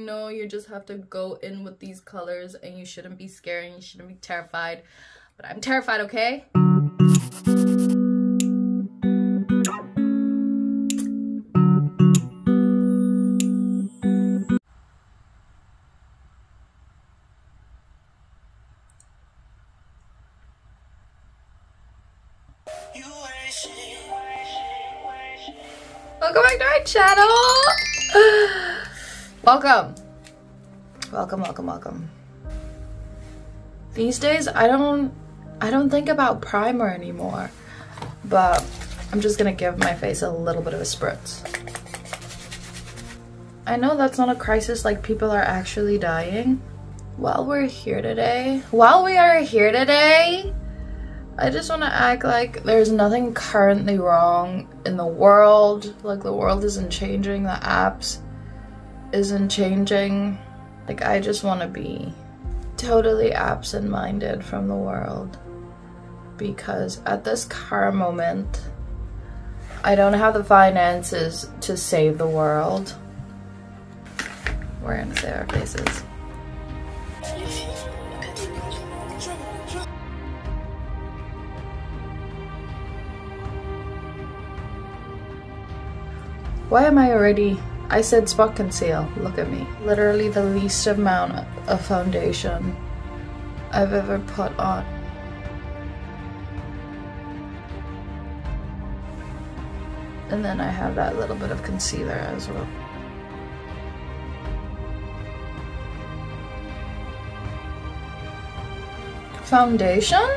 No, you just have to go in with these colors and you shouldn't be scared you shouldn't be terrified. But I'm terrified, okay? Welcome back to my channel! Welcome. Welcome, welcome, welcome. These days, I don't, I don't think about primer anymore, but I'm just gonna give my face a little bit of a spritz. I know that's not a crisis, like people are actually dying. While we're here today, while we are here today, I just want to act like there's nothing currently wrong in the world. Like the world isn't changing, the apps isn't changing. Like I just want to be totally absent-minded from the world because at this current moment I don't have the finances to save the world. We're gonna save our faces. Why am I already... I said spot conceal. Look at me. Literally the least amount of foundation I've ever put on. And then I have that little bit of concealer as well. Foundation?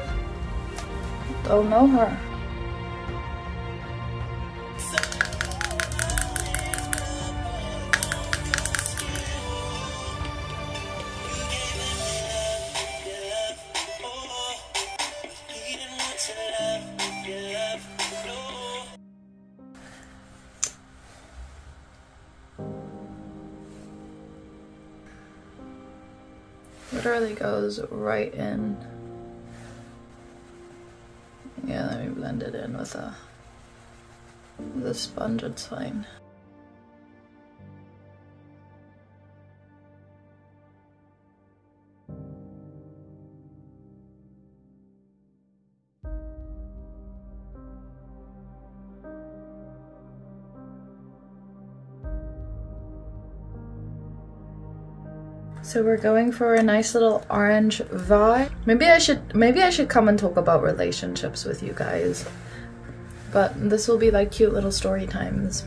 Don't know her. Literally goes right in. Yeah, let me blend it in with uh, a, with a sponge, it's fine. So we're going for a nice little orange vibe. Maybe I should maybe I should come and talk about relationships with you guys. But this will be like cute little story times.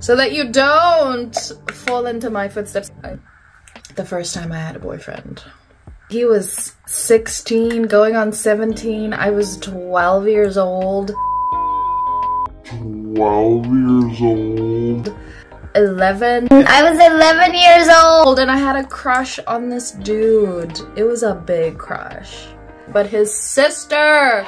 So that you don't fall into my footsteps. The first time I had a boyfriend. He was 16, going on 17. I was 12 years old. 12 years old. 11. I was 11 years old and I had a crush on this dude. It was a big crush. But his sister,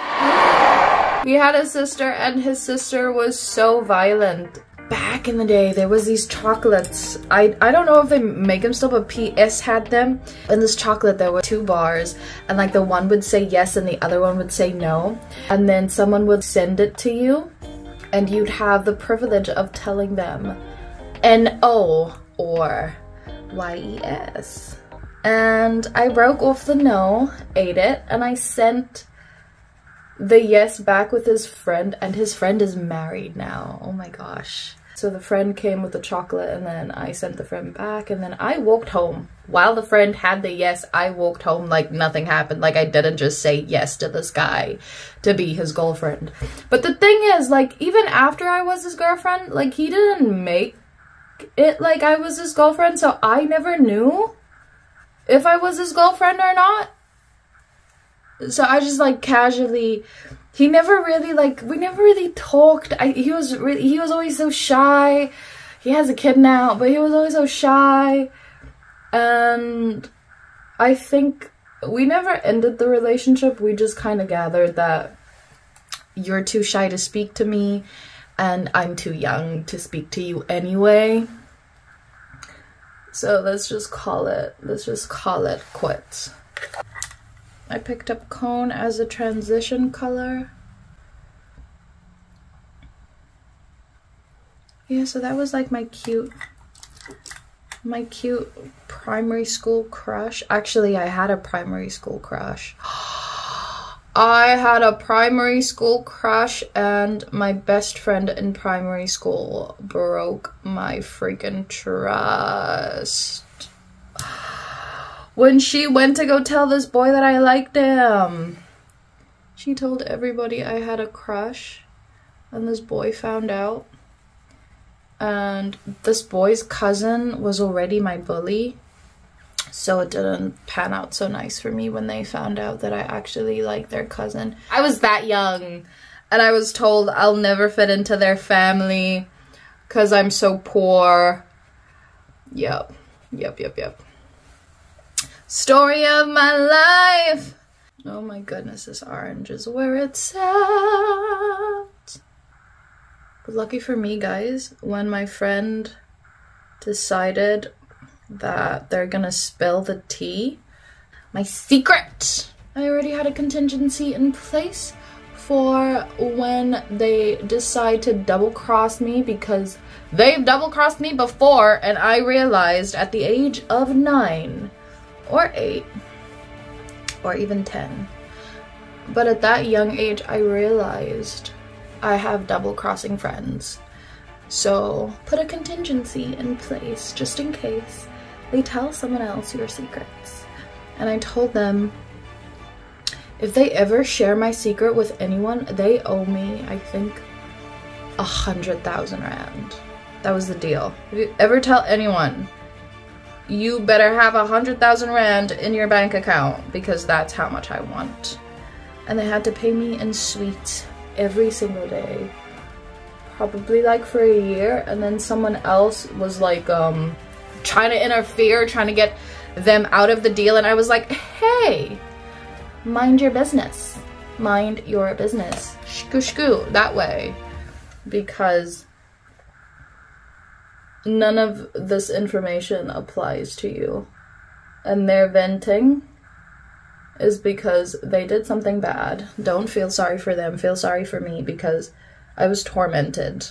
he had a sister and his sister was so violent. Back in the day, there was these chocolates. I, I don't know if they make them still, but PS had them. In this chocolate, there were two bars, and like the one would say yes and the other one would say no. And then someone would send it to you, and you'd have the privilege of telling them N-O or Y-E-S. And I broke off the no, ate it, and I sent the yes back with his friend, and his friend is married now. Oh my gosh. So the friend came with the chocolate and then I sent the friend back and then I walked home. While the friend had the yes, I walked home like nothing happened. Like I didn't just say yes to this guy to be his girlfriend. But the thing is, like even after I was his girlfriend, like he didn't make it like I was his girlfriend, so I never knew if I was his girlfriend or not. So I just like casually he never really like we never really talked. I he was really he was always so shy. He has a kid now, but he was always so shy. And I think we never ended the relationship. We just kind of gathered that you're too shy to speak to me and I'm too young to speak to you anyway. So let's just call it, let's just call it quits. I picked up Cone as a transition color. Yeah, so that was like my cute My cute primary school crush. Actually, I had a primary school crush. I had a primary school crush, and my best friend in primary school broke my freaking trust. When she went to go tell this boy that I liked him, she told everybody I had a crush, and this boy found out. And this boy's cousin was already my bully so it didn't pan out so nice for me when they found out that I actually liked their cousin. I was that young and I was told I'll never fit into their family because I'm so poor. Yep, yep, yep, yep. Story of my life. Oh my goodness, this orange is where it's at. But lucky for me, guys, when my friend decided that they're gonna spill the tea. My secret! I already had a contingency in place for when they decide to double cross me because they've double crossed me before and I realized at the age of nine or eight or even 10. But at that young age, I realized I have double crossing friends. So put a contingency in place just in case they tell someone else your secrets. And I told them if they ever share my secret with anyone, they owe me, I think, a hundred thousand rand. That was the deal. If you ever tell anyone, you better have a hundred thousand rand in your bank account because that's how much I want. And they had to pay me in sweets every single day. Probably like for a year. And then someone else was like, um, trying to interfere, trying to get them out of the deal. And I was like, hey, mind your business. Mind your business. Shkoo shkoo, that way. Because none of this information applies to you. And their venting is because they did something bad. Don't feel sorry for them. Feel sorry for me because I was tormented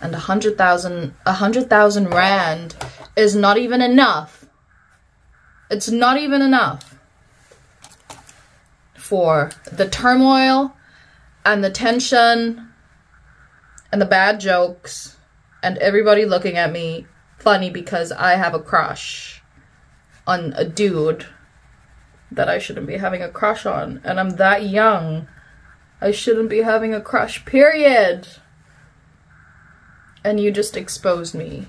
and a hundred thousand a hundred thousand rand is not even enough. It's not even enough for the turmoil and the tension and the bad jokes and everybody looking at me funny because I have a crush on a dude that I shouldn't be having a crush on. And I'm that young. I shouldn't be having a crush period and you just exposed me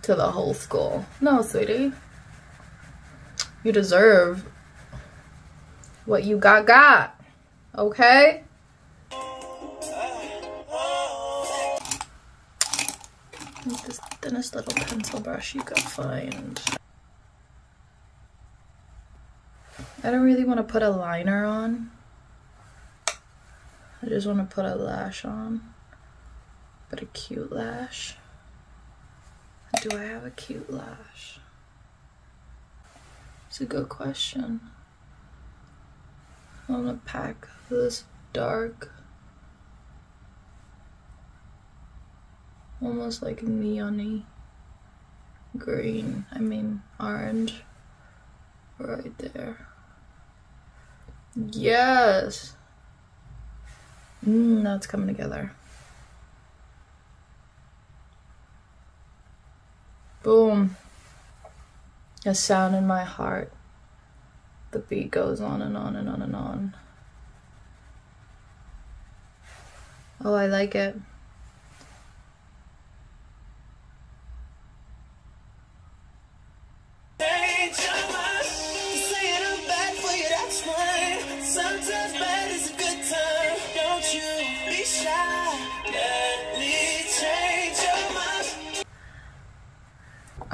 to the whole school. No, sweetie. You deserve what you got got. Okay? This thinnest little pencil brush you could find. I don't really want to put a liner on. I just want to put a lash on a cute lash. Do I have a cute lash? It's a good question. I'm gonna pack this dark, almost like neony green, I mean orange, right there. Yes! Mmm, that's coming together. Boom. A sound in my heart. The beat goes on and on and on and on. Oh, I like it.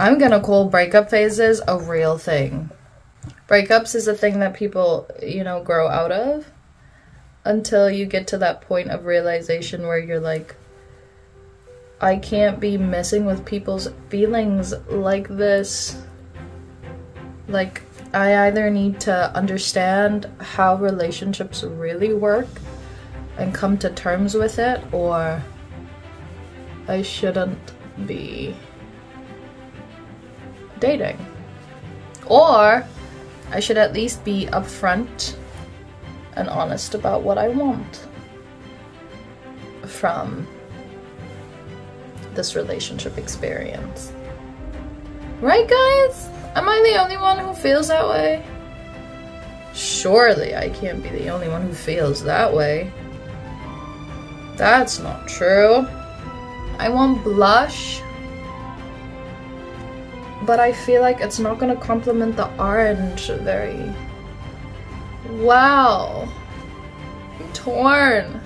I'm gonna call breakup phases a real thing. Breakups is a thing that people, you know, grow out of until you get to that point of realization where you're like, I can't be messing with people's feelings like this. Like, I either need to understand how relationships really work and come to terms with it, or I shouldn't be dating. Or I should at least be upfront and honest about what I want from this relationship experience. Right, guys? Am I the only one who feels that way? Surely I can't be the only one who feels that way. That's not true. I won't blush, but I feel like it's not gonna complement the orange very Wow. I'm torn.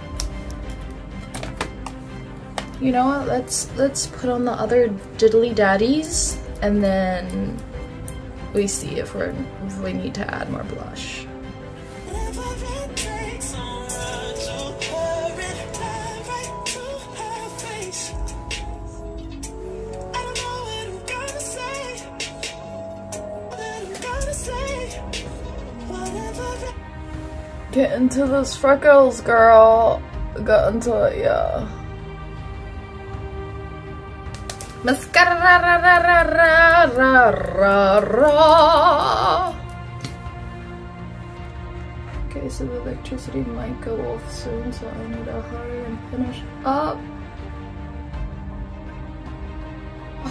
You know what? Let's let's put on the other diddly daddies and then we see if we're if we need to add more blush. Get into those freckles, girl. Get into it, yeah. Mascara. Okay, so the electricity might go off soon, so I need to hurry and finish up.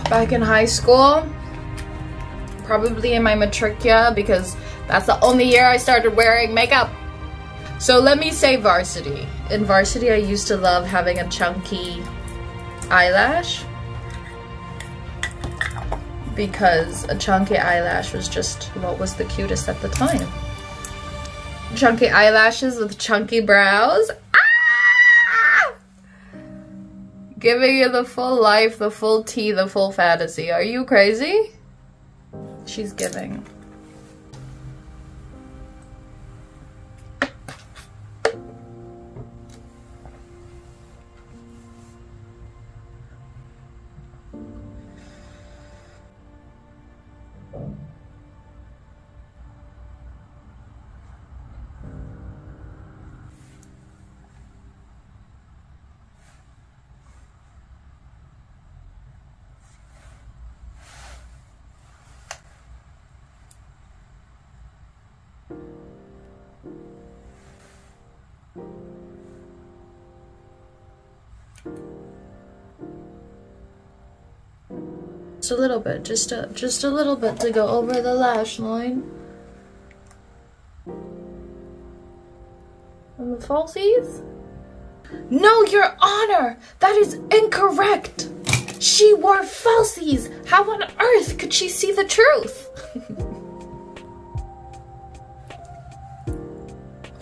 Back in high school, probably in my matricula because that's the only year I started wearing makeup. So let me say varsity. In varsity, I used to love having a chunky eyelash because a chunky eyelash was just what was the cutest at the time. Chunky eyelashes with chunky brows. Ah! Giving you the full life, the full tea, the full fantasy. Are you crazy? She's giving. Just a little bit, just a just a little bit to go over the lash line. And the falsies? No, your honor! That is incorrect! She wore falsies! How on earth could she see the truth?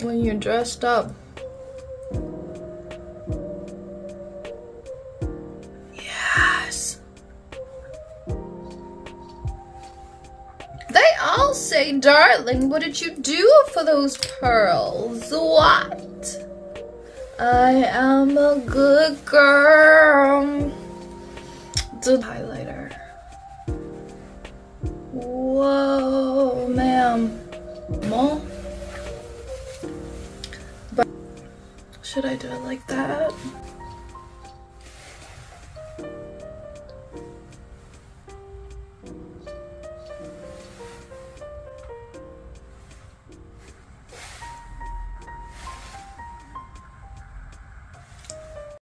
when you're dressed up. Darling, what did you do for those pearls? What? I am a good girl. The highlighter. Whoa, ma'am. But should I do it like that?